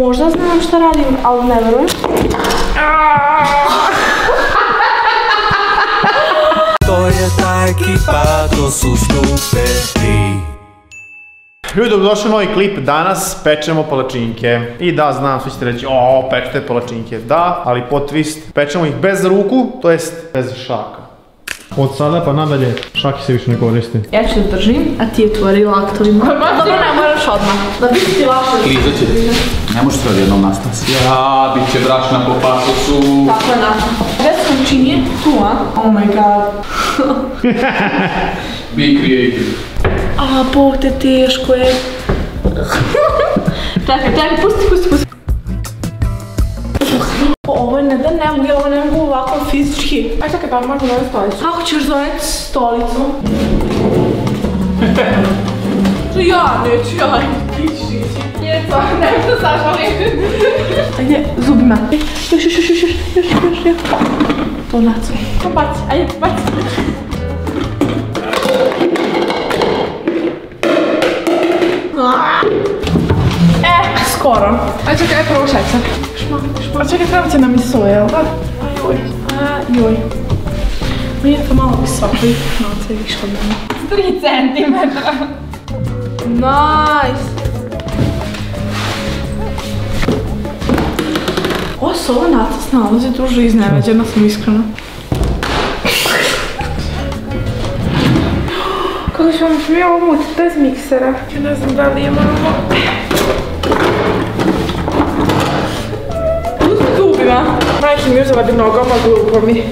Možda znam šta radim, ali ne verujem. To je ta ekipa, to su snuperi. Ljudi, došao novi klip, danas pečemo palačinke. I da, znam, svi ćete reći, o, pečete palačinke. Da, ali pod twist, pečemo ih bez ruku, to jest bez šaka. Od sada pa nadalje, šaki se više ne koristi. Ja ću da držim, a ti otvori laktovima. Dobro, ne moraš odmah. Da bi ti lakše. Klizat će. Ne možeš sve odjednom nastati. Ja, bit će brašna po pasosu. Tako je naša. Već sam činije tu, a? Oh my god. Be creative. A, bog te teško je. čekaj, čekaj, pusti, pusti, pusti. Ovo je ne da ne mogu, ovo ne mogu ovako fizički. Aj čekaj, pa možemo novi stolicu. Kako ćeš doneti stolicu? Ja neću, ja ići, ići. Jeco, ne bi to sašali. Ajde, zubima. Još, još, još, još, još, još, još, još. To nacu. Ko baci, ajde, baci. E, skoro. Aj čekaj, aj prvo šećer. A čekaj, treba će nam i soja, jel da? Joj, a, joj. Meni je to malo visoko i noce više od mene. 3 centimetra. Nice! Ovo se ova nacrt nalazi duže iznenađena sam iskreno. Kako ćemo mi ovo muti bez miksera? Ja ne znam da li imamo. Majke mi uzela bi nogama, glupo mi.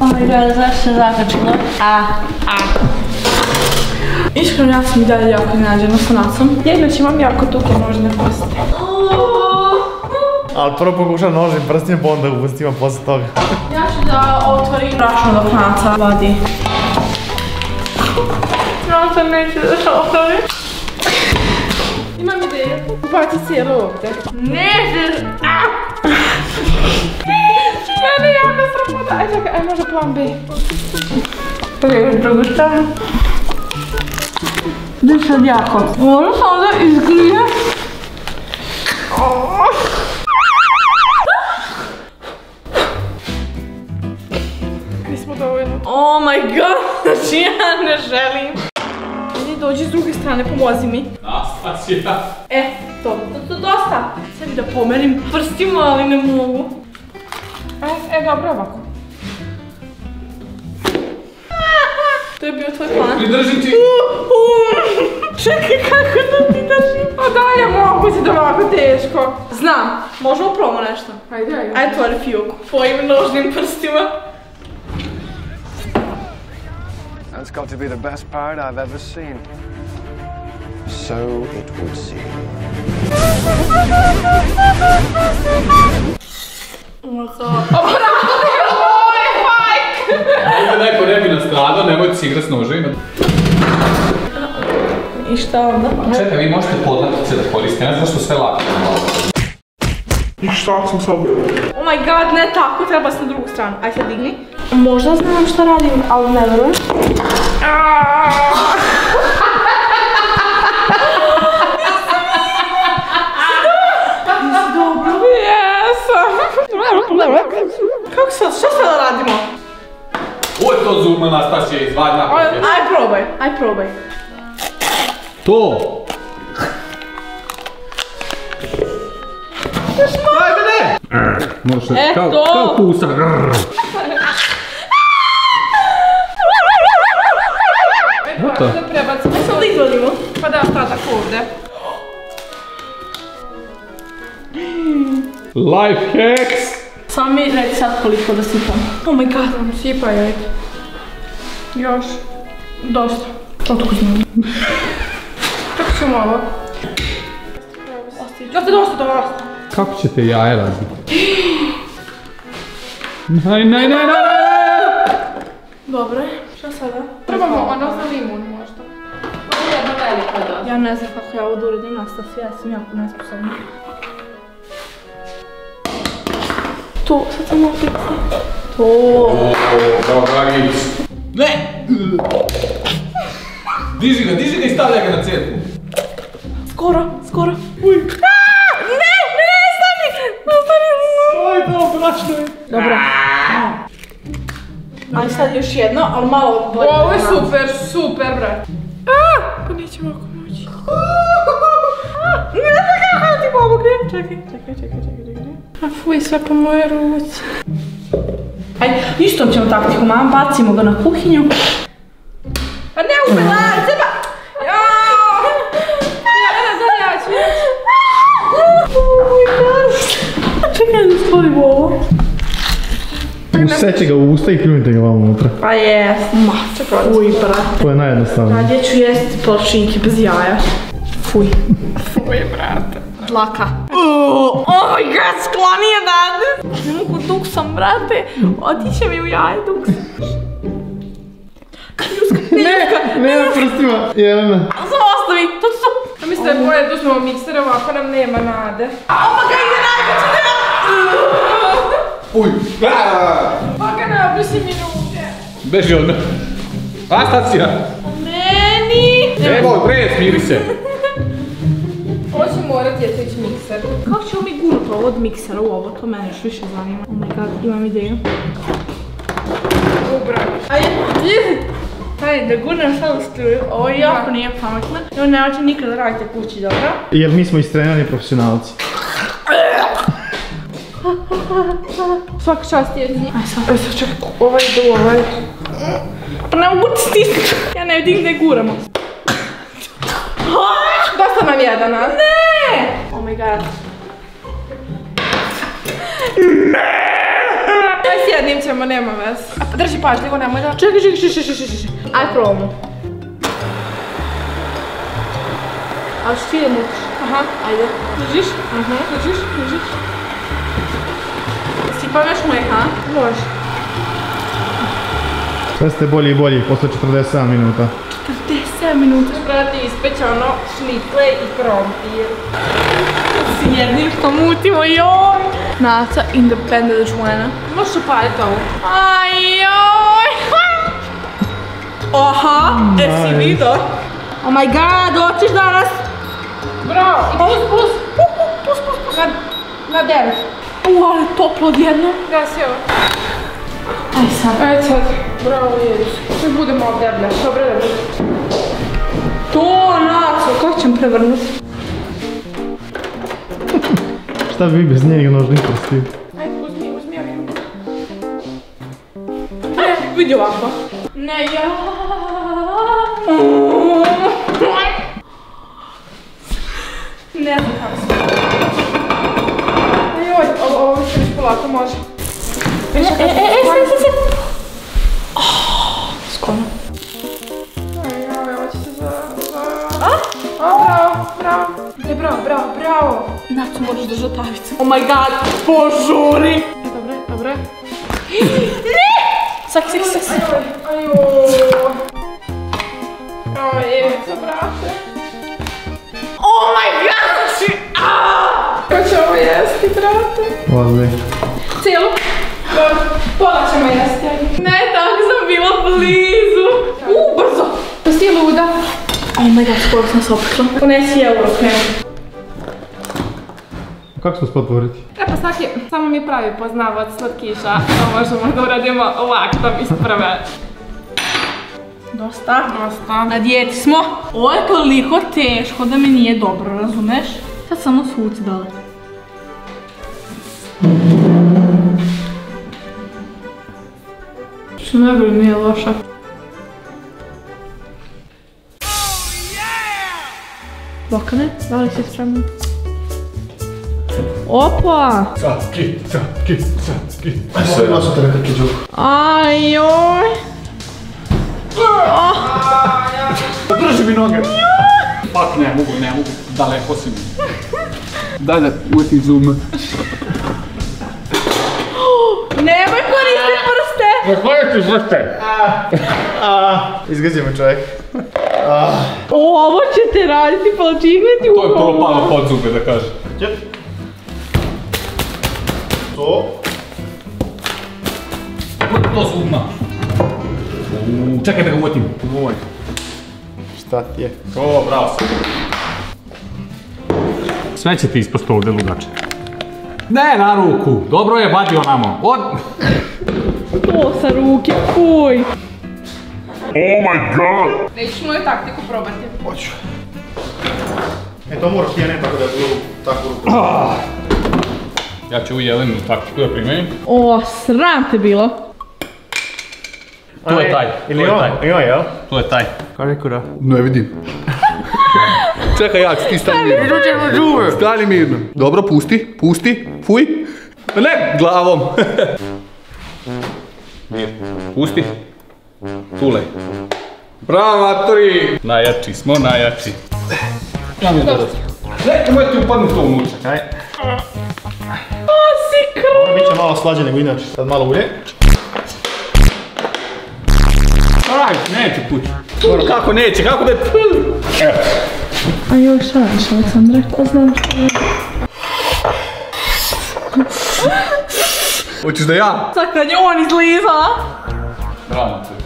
Oh my god, zašto se zakačilo? A, a. Iskreno, ja sam i dalje jako iznenađena sa nacom. Jednač imam jako tuke nožne prste. Ali prvo pokušam nožim prstima, pa onda upustima posle toga. Ja ću da otvorim brašno dok naca vadi. Ja sam neću da se otvori. Imam ideju. Ubaci cijelo ovdje. Neće! Mene jako sramota. Aj čekaj, aj može plan B. Još drugu stranu. Gdje sad jako? Moram samo da izglijem. Nismo dovoljno. Oh my god, znači ja ne želim. Dođi s druge strane, pomozi mi. Nastat će ja. E, to, to, to dosta. Sad bi da pomerim prstima, ali ne mogu. E, e, dobro, ovako. To je bio tvoj plan. Pridrži ti. Čekaj, kako da ti držim? Pa daj, ja mogu si da ovako teško. Znam, možemo promo nešto. Ajde, ajde. Ajde, otvori fijoku. Tvojim nožnim prstima. That's got to be the best part I've ever seen. So it would seem. Oh my god. Ovdje neko ne bi nastradao, nemojte se igrat s nožima. I šta onda? Čekaj, vi možete podlatice da koristite, ne znam što sve lako. Oh my god, ne tako, treba se na drugu stranu. Aj sad digni. Možda znam šta radim, ali ne verujem. Kako sad, šta sad da radimo? Ovo je to zubna Nastasija izvadi naprijed. Aj probaj, aj probaj. To! Ajde ne! Možeš E, kao, to. kao pusa. Ajde, da prebacimo. Sad da izvadimo. Pa da, tadak ovdje. Life hacks! Samo mi reći sad koliko da sipam. Oh my god. Sipaj, ajde. Još. Dosta. Otko znam. Kako ćemo ovo? Dosta, dosta, dosta. Kako ćete jaje razbiti? Naj, naj, naj, naj, naj! Dobro je. Šta sada? Trebamo ono za limun možda. Александър. Я не знах как я удоредим Анастасия, аз съм ако не способна. То, сега съм опитна. То. Българи. Не! Дижи го, дижи го и ставя го на цветко. Скоро, скоро. Уй. Не, не, стани! Остани! Стой, да, брачно е. Добре. Aj sad još jedno, ali malo bolje. Ovo je super, super, bre. A, neće ovako moći. Ne, čekaj, hajde ti pomognem. Čekaj, čekaj, čekaj, čekaj, čekaj. A fuj, sve po moje ruci. Ajde, istom ćemo taktiku, mam, bacimo ga na kuhinju. Pa ne upela, Useće ga u usta i pljunite ga vamo unutra. Pa jes, ma, fuj, brate. To je najjednostavnije. Radije ću jesti palačinke bez jaja. Fuj. Fuj, brate. Dlaka. Oh my god, skloni je dade. Ne mogu duksom, brate. Otiće mi u jaje duks. Ne, ne na prstima. Jelena. Samo ostavi, to to. Ja mislim da je bolje da uzmemo mikser, ovako nam nema nade. Oh my god, ide najveće Uj! Pa ga ne obrisi mi ruke. Beži od mene. Astacija! Meni. Evo, bre, smiri se. Ovo će morat jetić mikser. Kako ćemo mi gurnut ovo od miksera u ovo? To mene još više zanima. Oh my god, imam ideju. Ubra. Ajde. Ajde, da gurnem sad u struju. Ovo jako nije pametno. Evo nemojte nikad da radite kući, dobro? Jer mi smo istrenirani profesionalci. Svaka čast je njih. Aj sad. Aj sad čekaj, ovaj u ovaj. Pa ne mogu stisnuti. Ja ne vidim gdje guramo. Dosta nam jedan, a? Ne! Oh my god. Aj s jednim ćemo, nema. A pa drži pažljivo, nemoj da... Čekaj, čekaj, čekaj, čekaj, čekaj. Aj probamo. A što ti je mučiš? Aha, Ajde. držiš? Aha, držiš, držiš. Sipam još mlijeka, a? Može. Sve ste bolji i bolji posle 47 minuta. 10 minuta. Brate, ispećano šnicle i krompir. S jednim što mutimo, joj. Naca Independent žena. Možeš upaliti ovu. Aj, joj. Aha, e si vidio? Oh my god, hoćeš danas? Bravo, i plus, plus. Pus, pus, pus. Na, na devet. U, ali toplo odjedno. Gasi ovo. Aj sad. Ajde sad. Bravo, jediš. Sve bude malo deblje. Dobro da bude. To, Naco, kako ćem prevrnuti? Šta bi bez njega nožnih prstiju? Ajde, uzmi, uzmi ovaj. E, vidi ovako. Ne, ja. Ne znam kako Skoro. Ajoj, ovo će se. A? A, bravo, bravo. E, bravo, bravo, bravo. Naco, možeš držati tavicu. Oh my god, požuri. E, dobro, dobro. Sak, sak, sak, sak. Ajoj, ajoj. Ajoj, brate. Jesti, brate? Ozli. Cijelu? Pola ćemo jesti. Ne, tako sam bila blizu. U, brzo. Da si luda. Oh my god, skoro sam se opekla. Ponesi euro krem. Kako smo spod povriti? E pa svaki, samo mi pravi poznavac slatkiša, to možemo da uradimo laktom isprve. Dosta. Dosta. Na dijeti smo. Ovo je toliko teško da mi nije dobro, razumeš? Sad samo suci dole. Što najbolje nije loša. Lokane, da li si spremna? Opa! Capki, capki, capki. Sve vas sutra kad ću. Ajoj! Drži mi noge. Pak ne mogu, ne mogu. Daleko si mi. Daj da uvetim zoom. Nemoj koristiti prste! Ne hvala ti vrste. Izgazio me čovjek. Ovo ćete raditi, palačinke To je prvo palo pod zube, da kažem. To? To su. Uuu, Čekaj da ga uvetim. Oj. Šta ti je? To, bravo sam. Sve će ti ispast ovdje ludače. Ne, na ruku. Dobro je, vadi onamo. Od... To sa ruke, fuj. Nećeš moju taktiku probati. Hoću. E, to moraš ti, ja ne tako da je bilo tako ruku. Ja ću u Jelenu taktiku da primenim. O, sram te bilo. To je taj, Ili to je on? taj. Ima, jel? To je taj. Kaže kuda? Ne vidim. Čekaj, ja ću ti stani mirno. Stani mirno. Dobro, pusti, pusti, fuj. Ne, glavom. Mir. Pusti. Tulej. Bravo, matori! Najjači smo, najjači. Ja mi je dobro. Ne, nemoj ti upadnu to unutra. Aj. O, si krv. Ovo bit će malo slađe nego inače. Sad malo ulje. Aj, neće pući. Kako neće, kako da... Evo. A joj, šta radiš, Aleksandre? Pa znam što je. Hoćeš da ja? Sad kad je on izliza. Bravo te.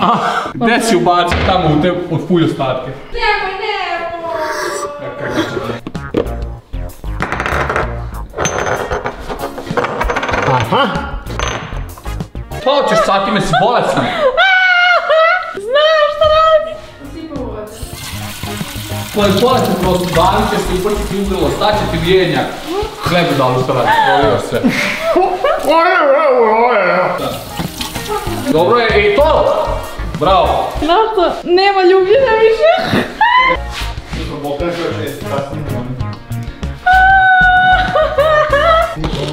Ah, gdje si ubacio tamo u te od fuj ostatke? Nemoj, nemoj. Aha! Pa hoćeš satime si bolesan. To je bolesan prosto, bavit će se, uprći ti ugrlo, staće ti vijenjak. Gledu da li što radi, prolio sve. Dobro je, i to! Bravo! Znaš što? Nema ljubljenja više.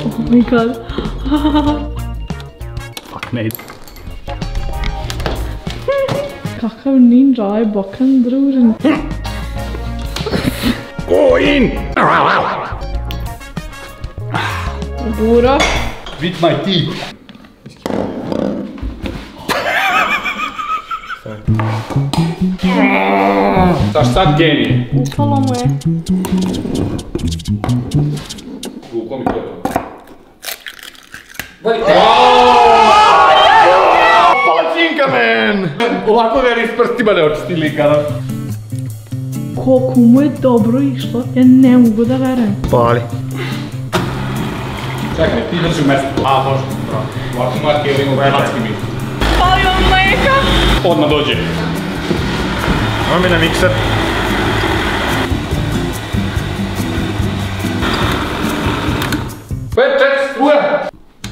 Oh my god. Fuck, ne ide. Kakav ninja, aj bokan družen. Go in! Gura. With my teeth. Daš sad genije. Upalo mu je. Rukom i to je to. Vadi. Palačinka, man! Ovako ga ni s prstima ne očistili kada. Koliko mu je dobro išlo, ja ne mogu da verujem. Pali. Čekaj, ti drži u mjestu. A, može. Ovako Mark je imao hrvatski mi. Pali vam mleka. Odmah dođe. Ovo mi na mikser. Pet, čet, struje!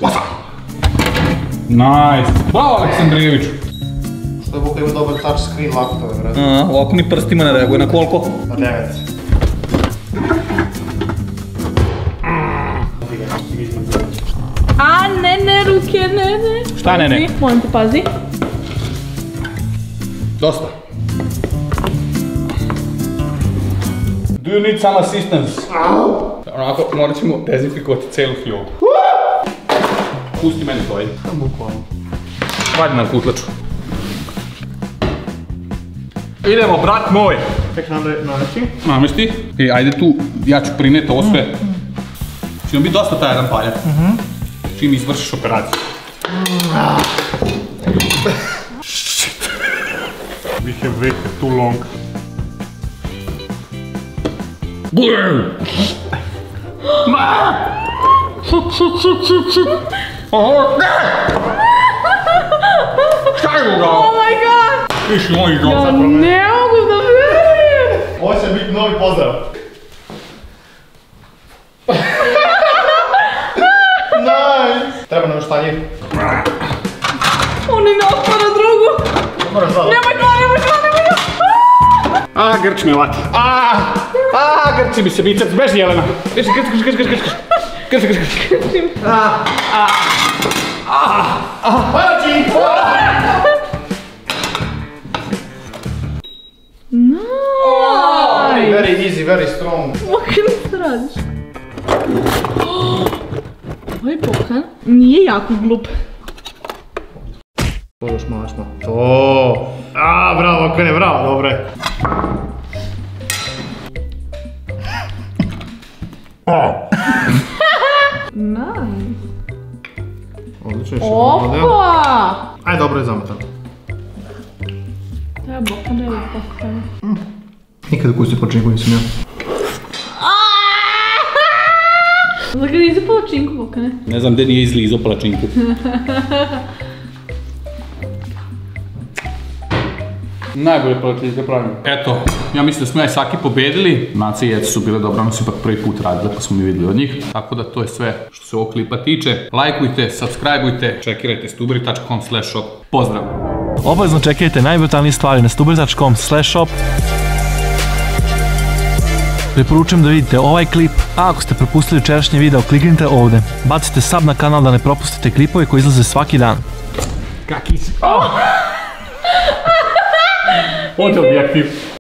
Wasa! Nice! Bravo Aleksandrijeviću! има добър тачскрин лаптоп, е вреден. А, лако ни пръсти ме не го е на колко? На 9. А, не, не, руке, не, не. Šta ne, ne? Molim te, pazi. Dosta. Do you need some assistance? Onako, morat ćemo dezinfikovati celu fiogu. Pusti meni to, ajde. Bukvalno. Vadi nam kutlaču. Idemo, brat moj. Tek nam da naći. Namesti. E, ajde tu, ja ću prineti ovo sve. Će nam biti dosta taj jedan paljak. Čim izvršiš operaciju. We have waited too long. Kaj ga? Oh my god. Viši moj dom. Ja ne mogu da verujem. Ovo će biti novi pozdrav. nice! Treba nam još tanjir. On i ne otvara drugu. Moraš dva. Nemoj to, nemoj to, nemoj to. A, grč me vati. A, a, grči mi se biceps, beži Jelena. Beži, grč, grč, grč, grč, grč. Grč, grč, grč. Very easy, very strong. Bokan, šta radiš? Ovaj Bokan nije jako glup. Još malo. To. A, bravo, Kane, bravo, dobro je. Nice. Odlično model. Opa! Aj, dobro je zametano. To je Bokan da je Bokan. Nikad u kuću počinku nisam ja. Zaka nisi pala činku, boka ne? Ne znam gdje nije izli izopala činku. Najbolje protivnika pravimo. Eto, ja mislim da smo ja i Saki pobedili. Mace i Jeci su bile dobro, ono su ipak prvi put radili pa smo mi vidjeli od njih. Tako da to je sve što se ovog klipa tiče. Lajkujte, subscribeujte, čekirajte stubri.com slash shop. Pozdrav! Obavezno čekirajte najbrutalnije stvari na stubri.com slash shop. Preporučujem da vidite ovaj klip, a ako ste propustili jučerašnji video, kliknite ovdje. Bacite sub na kanal da ne propustite klipove koji izlaze svaki dan. Kaki si? Ovdje objektiv.